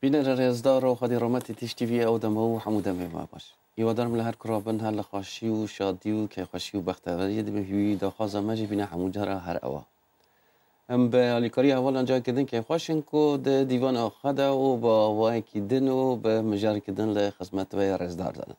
بینەرە رێزدار و خودی رەمەتی تیش تیڤی ئەو دەمە و هەموو دەمێ با باش هیوادارم لە هەر کورا بن هەر لە خۆشی و شادی و کەیخۆشی و بەختەڤەریێ دبن هیوی داخواز ئەمەژی بینە هەموو جارا هەر ئەوە م بە ئالیکاری ئەهواڵ ئەنجام کردن کەیخۆشن کو دە دیڤان ئاخەدا و بە ئاوایەکی دن و بە مژار کردن لە خزمەتڤەێ رێزدار دانن.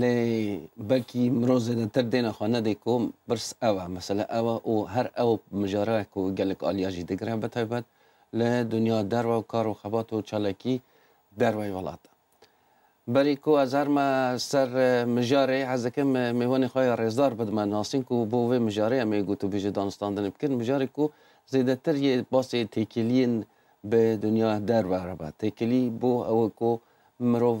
لێ بەلکی مرۆ زێدەتر دێنە خوە نەدێ کوم برس ئەوە مەسەلە ئەوە و هەر ئەو مژارەک و گەلک ئالیاژی دگرە بەتایبەت لە دنیا دەروە و کار و خەبات و چالاکی دەروەی وڵات بەری کو ئەزارمە سەر مژارێ حەزەکەم میوانی خۆی ڕێزدار بدمە ناسین کو بۆ وێ مژارێ ئەمێ گوت و بژێ دانستاندن بکرد مژارێک و زێدەتر یە باسی تێکیلین بە دنیا دەروە ڕەبە تێکلی بۆ ئەوە کو مرۆڤ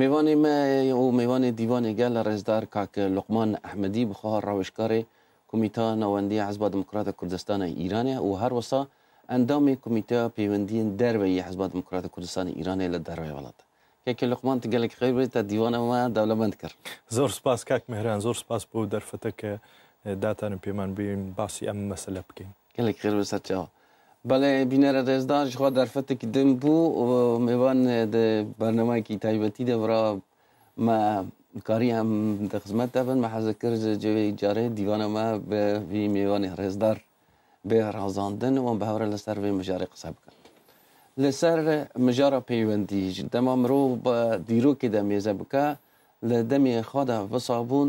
میوانێ مە و میوانێ دیوانێ گە لە ڕێزدار کاک لوقمان ئەحمەدی بخوا ڕاوێژکارێ کومیتا ناوەندی حزبا دموکراتە کوردستانە ئیرانێ و هەر وەسا ئەندامێ کومیتا پەیوەندیێن دەرەوەی حزبا دموکراتە کوردستانە ئیرانێ لە دەرەوەی وڵاتە کاک لوقمان ت گەلێک خێر بێت تا دیوانەمە دەولەمەند کر. زۆر سوپاس کاک مەهران زۆر سوپاس بۆ ئەو دەرفەتە کە داتانم پێمان بێین باسی ئەم مەسەلە بکەین. گەلێک خێر بۆ سەرچاوە. بەڵێ بینەرە ڕێزدار خوا دەرفەتێکی دەم بوو مێوان بەرنەمایکی تایبەتی دەبرا ما کاری هەم دە خزمەت دەبن مە حەزە کرد جێوی جارێ دیوانەمە بە مێوانی ڕێزدار بێ ڕازاندن و بە هەورە لەسەر بێ مژارە قسە بکەن لەسەر مژارە پەیوەندیش دەما مرۆ بە دیرۆکی دەمێزە بکە لە دەمی خۆدا بەسابوون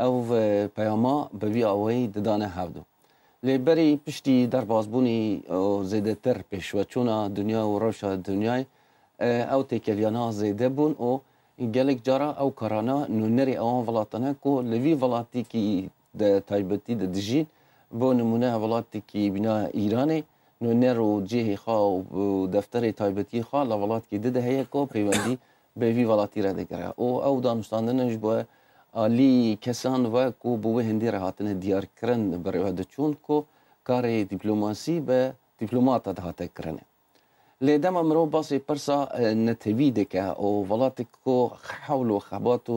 ئەو پەیامە بە وی ئاوەی ددانە هەردوو لێ بەری پشتی دەرباز بوونی و زێدەتر پێشوە چوونە دنیا و ڕەوشە دنیای ئەو تێکەلیانە زێدە بوون و گەلێک جارە ئەو کارانە نوێنەری ئەوان وڵاتەنە کو لە وی وڵاتێکی تایبەتی دە دژین بۆ نمونە وڵاتێکی بینا ئیرانێ نوێنەر و جێهی خوا و دەفتەری تایبەتی خوا لە وڵاتکی ددە هەیە کۆ پەیوەندی بەیڤی وەڵاتی رێ دەگرە و ئەو دانوستاندنەش بە ئالی کەسان و کو بووە هندی رێ هاتنە دیار کرن بەڕێوە دەچوون کو کارێ دیپلۆماسی بە دیپلۆماتە دەهاتە کرنە. لێ دەمە مرۆ باسێ پرسا نەتەوی دەکە و وەڵاتێک کو حەول و خەبات و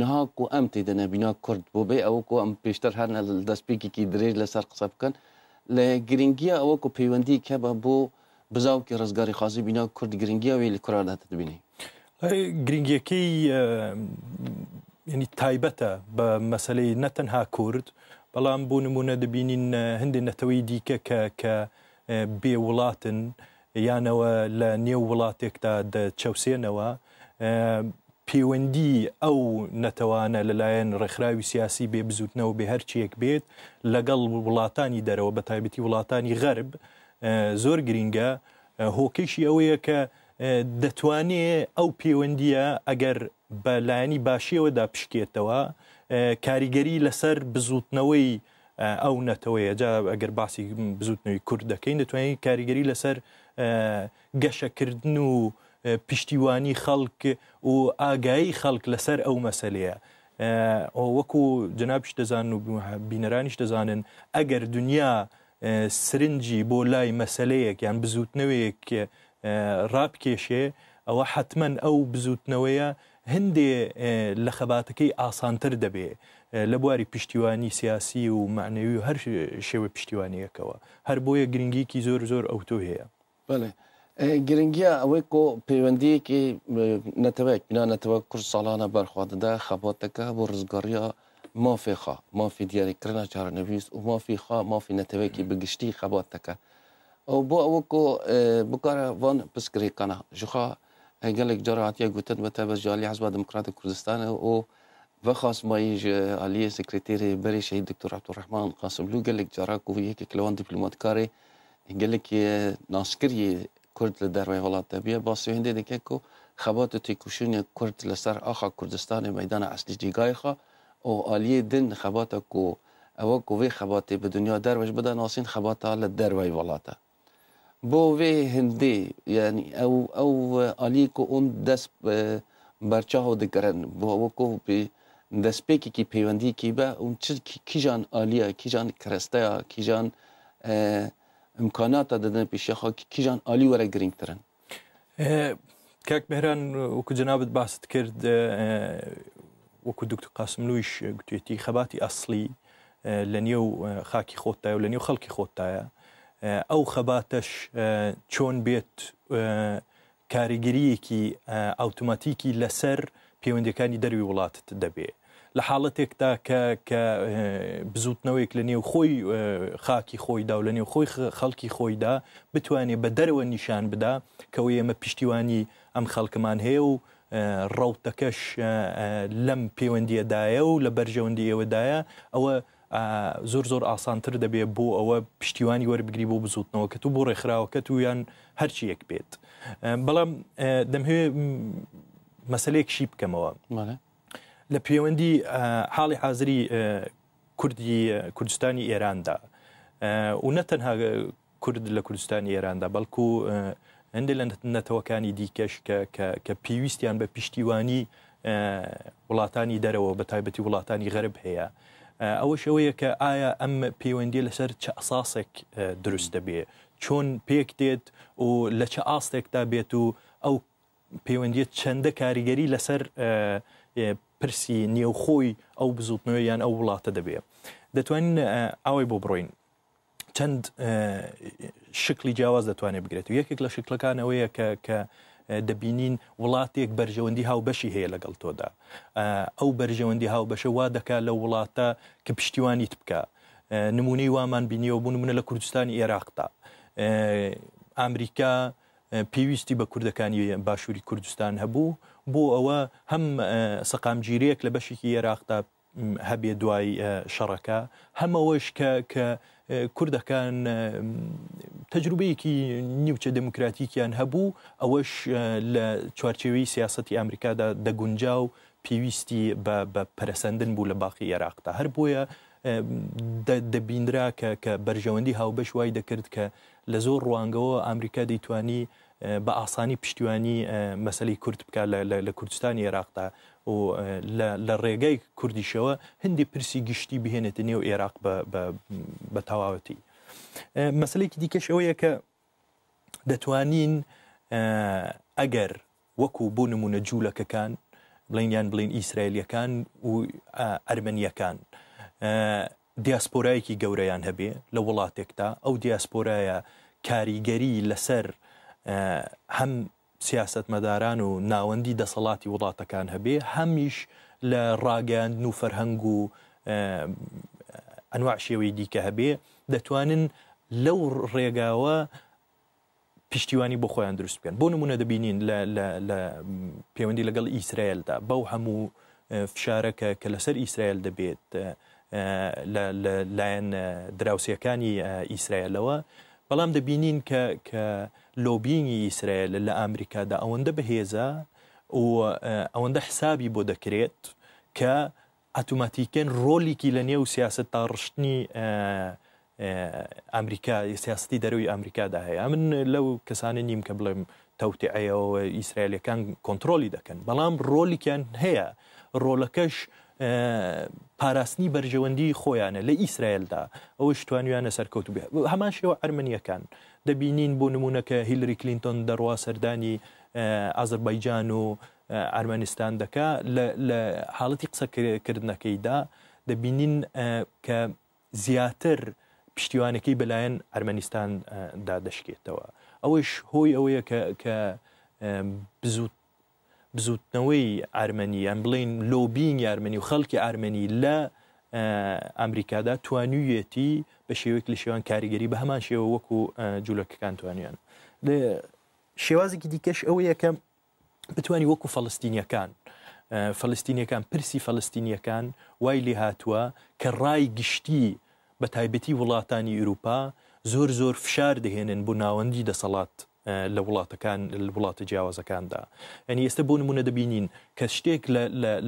نهاک و ئەم تێیدە نەبینا کورد بۆ بێ ئەوک و ئەم پێشتر هەر لە دەستپێکێکی درێژ لەسەر قسە بکەن لە گرنگیە ئەوەک و پەیوەندی کە بە بۆ بزاوکی ڕزگاری خازی بینا کورد گرنگیە وێ لە کورا دەتت بینی گرنگیەکەی ینی تایبەتە بە مەسلەی نەتەنها کورد بەڵام بۆ نمونە دەبینین هەندێک نەتەوەی دیکە کە کە بێ وڵاتن یانەوە لە نێو وڵاتێکدا دە چەوسێنەوە پێوەندی ئەو نەتەوانە لەلایەن ڕێکخراوی سیاسی بێ بزوتنەوە بێ هەرچیەک بێت لەگەڵ وڵاتانی دەرەوە بە تایبەتی وڵاتانی غەرب زۆر گرینگە هۆکەشی ئەوەیە کە دەتوانێ ئەو پەیوەندیە ئەگەر بە لایەنی باشیەوەدا پشکێتەوە کاریگەری لەسەر بزوتنەوەی ئە ئەو نەتەوەیە جا ئەگەر باسی بزوتنەوەی کورد دەکەین دەتوانین کاریگەری لەسەر گەشەکردن و پشتیوانی خەڵک و ئاگایی خەڵک لەسەر ئەو مەسلەیە وەکو جنابش دەزان و بینەرانیش دەزانن ئەگەر دنیا سرنجی بۆ لای مەسلەیەک یان بزوتنەوەیەک ڕابکێشێ ئەوە حتمما ئەو بزوتنەوەیە هەندێ لە خەباتەکەی ئاسانتر دەبێ لە بواری پشتیوانی سیاسی و مەعنەوی و هەر شێوە پشتیوانییەکەوە، هەر بۆیە گرنگییەکی زۆر زۆر ئەوتۆی هەیە. بەڵێ گرنگییە ئەوەی کۆ پەیوەندییەکی نەتەوەیەک بنا، نەتەوە کورد ساڵانە بەرخوا دەدا خەبات دەکا بۆ ڕزگارییە مافێ خوا، مافی دیاری کردنە چارەنویست و مافی خوا، مافی نەتەوەیەکی بە گشتی خەبات دەکا و بۆ ئەوە کۆ بکارە وان پسکریکانە ژخوا، گەلێک جار هاتیە گوتن بە تایبەت جە ئالیە حزبا دموکراتە کوردستانە ئۆ و خاس مایی جە ئالیە سکرتێرێ بەرێ شەهید دکتۆر عبدالرحمن قاسملوو گەلێک جارا کو یەکێک لەوان دیپلۆماتکارێ گەلێک ناسکریە کورد لە دەرەوەی وڵات دەبیە باسی هێندێ دەکە کو خەبات و تێکوشونێ کورد لەسەر ئاخا کوردستانێ مەیدانە ئەسلی جێگایخا ئۆ ئالیە دن خەباتە کو ئەوە کو وێ خەباتێ بە دنیا دەروەش بدا ناسین خەباتا لە دەرەوەی وڵاتە. بۆ وێ هندێ یانی ئەو ئەو ئالی کو ئون دەس بەرچاو دکرن بۆ ئەوە کو پێ دەستپێکێکی پەیوەندی کی بە ئون چ کیژان ئالیە کیژان کرستەیە کیژان ئیمکاناتە دەدن پیشەخۆ کیژان ئالی وەرە گرنگترن کاک مهران وەکو جەنابت باست کرد وەکو دکتور قاسملوویش گوتێتی خەباتی ئەسلی لە نێو خاکی خۆتدای و لە نێو خەڵکی خۆتدایە ئەو خەباتەش چۆن بێت کاریگەریەکی ئاوتوماتیکی لەسەر پەیوەندیەکانی دەروی وڵاتت دەبێ لە حاڵەتێکدا کە کە بزوتنەوەیەک لە نێو خۆی خاکی خۆیدا و لە نێو خۆی خەڵکی خۆیدا بتوانێت بە دەرەوە نیشان بدا کەەوە ئێمە پشتیوانی ئەم خەڵکمان هەیە و ڕوتەکەش لەم پەیوەندیەدایە و لە بەرژەوەندی ئێوەدایە ئەوە زۆر زۆر ئاسانتر دەبێت بۆ ئەوە پشتیوانی وەربگری بۆ بزوتنەوەکەت و بۆ ڕێکخراوەکەت و یان هەرچیەک بێت بەڵام دەمهوێ مەسلەیەک شی بکەمەوە لە پەیوەندی حاڵی حازری کوردی کوردستانی ئێراندا و نە تەنها کورد لە کوردستانی ئێراندا بەڵکو هەندێک لە نەتەوەکانی دیکەش کە پێویستیان بە پشتیوانی وڵاتانی دەرەوە بە تایبەتی وڵاتانی غەرب هەیە ئەوە شەوەیە کە ئایا ئەم پەیوەندی لەسەر چ ئەساسێک دروست دەبێ چۆن پێک دێت و لە چه ئاستێکدا بێت و ئەو پەیوەندیە چەندە کاریگەری لەسەر پرسی نێوخۆی ئەو بزوتنەوە یان ئەو وڵاتە دەبێ دەتوانین ئەوەی بۆ بڕۆین چەند شکلی جیاواز دەتوانێت بگرێت و یەکێک لە شکلەکان ئەوەیە کە کە دەبینین وڵاتێک بەرژەوەندی هاو بەشی هەیە لەگەڵ تۆدا ئەو بەرژەوەندی هاو بەشە وا دەکا لە وڵاتە کە پشتیوانیت بکە نمونەی وامان بینیەوە بوون منە لە کوردستانی عێراقدا ئەمریکا پێویستی بە کوردەکانی باشووری کوردستان هەبوو، بۆ ئەوە هەم سەقامگیرییەک لە بەشێکی ئێراقدا هەبێ دوای شەڕەکە، هەم ئەوەش کە کە کوردەکان تەجروبەیەکی نیوچە دێموکراتیکیان هەبوو، ئەوەش لە چوارچێوەی سیاسەتی ئامریکادا دەگونجا و پێویستی بە بە پەرەسەندن بوو لە باقی ئێراقدا، هەر بۆیە دەبینرا کە کە بەرژەوەندی هاوبەش وای دەکرد کە لە زۆر ڕوانگەوە ئامریکا دەیتوانی بە ئاسانی پشتیوانی مەسەلەی کورد بکات لە کوردستانی ئێراقدا و لە ڕێگای کوردیشەوە هەندی پرسی گشتی بهێنێتە نێو ئێراق بە تەواوەتی مەسلێکی دیکەش ئەوەیە کە دەتوانین ئەگەر وەکو بۆ نموونە جوولەکەکان بڵێین یان بڵێین ئیسرائیلیەکان و ئەرمەنیەکان دیاسپۆرایەکی گەورەیان هەبێ لە وڵاتێکدا ئەو دیاسپۆرایە کاریگەری لەسەر هەم سیاستمەداران و ناوەندی دەسەڵاتی وڵاتەکان هەبێ هەمیش لە ڕاگەاندن و فەرهەنگ و ئەنوا شێوەی دیکە هەبێ دەتوانن لەو ڕێگاوە پشتیوانی بۆ خۆیان دروست بکەن بۆ نمونە دەبینین لە پەیوەندی لەگەڵ ئیسرائیلدا بەو هەموو فشارەکە کە لەسەر ئیسرائیل دەبێت لایەن دراوسەکانی ئیسرائیلەوە بەڵام دەبینین کە کە لۆبینگی ئیسرائیل لە ئامریکادا ئەوەندە بەهێزە و ئەوەندە حسابی بۆ دەکرێت کە ئاتوماتیکەن ڕۆلیکی لە نێو سیاست تا ڕشتنی ئەمریکا سیاستی دەرەوەی ئەمریکادا هەیە من لەو کەسانە نیم کە بڵێم تەوتعەیەوە ئیسرائیلەکان کۆنتترۆلی دەکەن بەڵام ڕۆلیکیان هەیە ڕۆلەکەش پاراستنی بەرژەوەندی خۆیانە لە ئیسرائیلدا ئەوە شتوانیانە سەرکەوت بێ هەمان شێوە ئەرمنیەکان دەبینین بۆ نمونونەکە هیلری کلینتۆن دەڕوا سەردانی ئازربایجان و ئەرمەنستان دەکا لە لە حاڵەتی قسە کردنەکەیدا دەبینین کە زیاتر پشتیوانەکەی بەلایەن ئەرمەنستان دا دەشکێتەوە ئەوەش هۆی ئەوەیە کە کە بزوت بزوتنەوەی ئارمەنی یان بڵین لۆبینگ یارمەنی و خەڵکی ئارمەنی لە ئەمریکادا توانیویەتی بە شێوەیەک لە شێوان کاریگەری بە هەمان شێوە وەکو جوولەکەکان توانیان شێوازێکی دیکەش ئەوەیە کە بتوانی وەکو فەلستینیەکان فەلستینیەکان پرسی فەلستینیەکان وای لێ هاتووە کە ڕای گشتی بە تایبەتی وڵاتانی ئیروپا زۆر زۆر فشار دەهێنن بۆ ناوەندی دەسەڵات لە وڵاتەکان وڵاتە جیاوازەکاندا ینی ئێستا بۆ نمونە دەبینین کە شتێک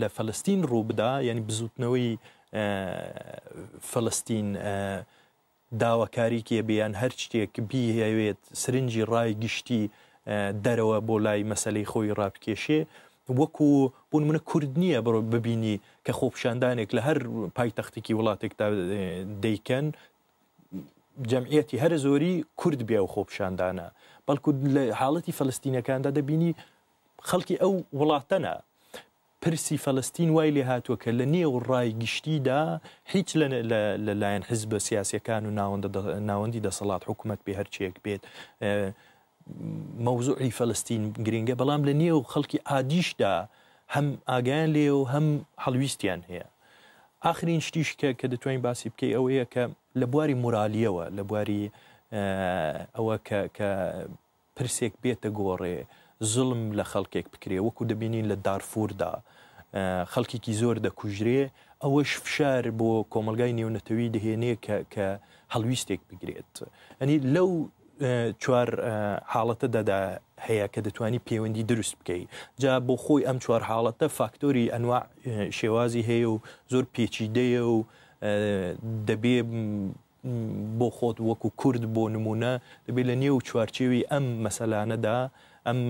لە فەلستین ڕوو بدا ینی بزوتنەوەی فەلستین داواکاریکێ بێ یان هەر شتێک بیهەوێت سرنجی ڕای گشتی دەرەوە بۆ لای مەسلەی خۆی ڕابکێشێ وەکو بوون منە کورد نییە بڕۆ ببینی کە خۆپشاندانێک لە هەر پایتەختێکی وڵاتێکدا دەیکەن جەمعەتی هەر زۆری کورد بێ و خۆپشاندانە بەڵکو لە حاڵەتی فلستینەکاندا دەبینی خەڵکی ئەو وڵاتەنا پرسی فەلەستین وای لێهاتووە کە لە نێو ڕای گشتیدا هیچ لە لە لایەن حزبە سیاسیەکان و ناوەندە ناوەندی دەسەڵات حکوومەت بێ هەرچیەک بێت مەوزوعی فەلەستین گرنگە بەڵام لە نێو خەڵکی عادیشدا هەم ئاگیان لێ و هەم هەڵویستیان هەیە ئاخرین شتیش کە کە دەتوانین باسی بکەی ئەوەیە کە لە بواری مورالیەوە لە بواری ئەوە کە پرسێک بێتە گۆڕێ، زوڵم لە خەڵکێک بکرێ، وەکو دەبینین لە دارفوردا خەڵکێکی زۆر دەکوژرێ، ئەوەش فشار بۆ کۆمەڵگای نێونەتەوی دەهێنێ کە هەڵویستێک بگرێت. ئەنی لەو چوار حاڵەتە دەدا هەیە کە دەتوانی پەیوەندی دروست بکەی جا بۆ خۆی ئەم چوار حاڵەتە فاکتۆری ئەنوا شێوازی هەیە و زۆر پێچیدەیە و دەبێ بۆ خۆت وەکو کورد بۆ نمونە دەبێت لە نێو چوارچێوی ئەم مەسەلانەدا ئەم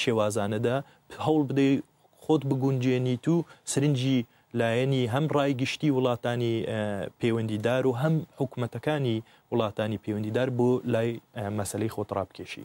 شێوازانەدا هەوڵ بدەی خۆت بگونجێنیت و سرنجی لایەنی هەم ڕای گشتی وڵاتانی پەیوەندیدار و هەم حکوومەتەکانی وڵاتانی پەیوەندیدار بۆ لای مەسلەی خۆتڕابکێشی